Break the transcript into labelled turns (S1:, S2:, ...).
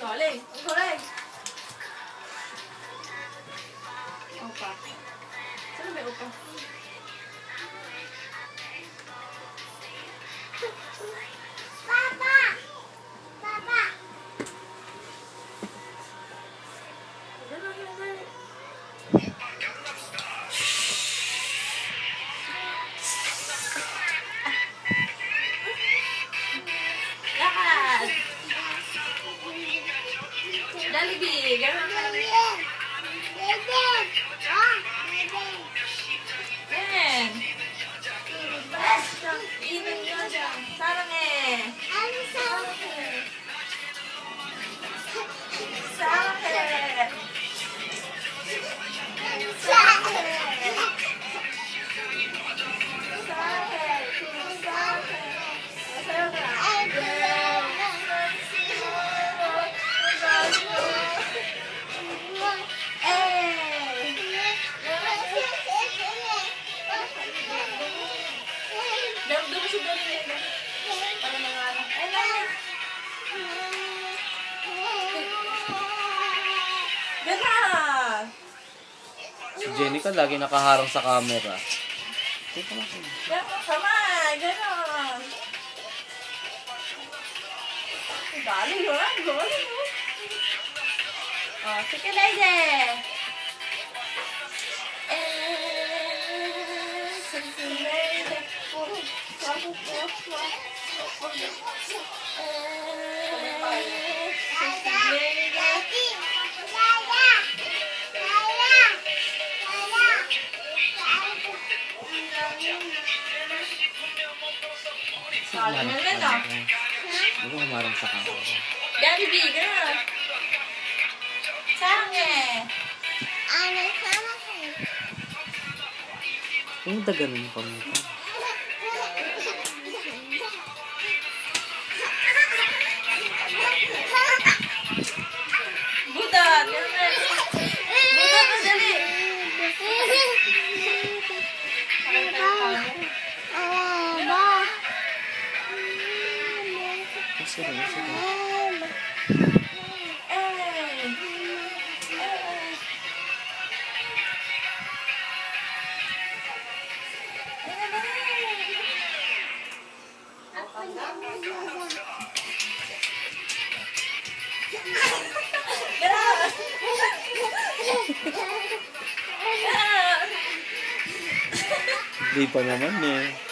S1: nói lên cố
S2: lên opa
S1: rất là
S2: mẹ opa
S1: Papa, Papa. Papa. Jollibee! Ganun ka
S3: Si Jenica lagi nakaharang sa camera. Teka lang.
S1: Gana, kamay! Ganon! Galing yun, galing yun. Oh, sige, Lady! Eh, sige, Lady. Eh, sige, Na rin, ah.
S3: Hindi ko humarang sa camera.
S1: Daddy B, gano'n. Sarang eh.
S3: Ang dagan mo pa mo. Sige, sige. Hindi pa naman eh.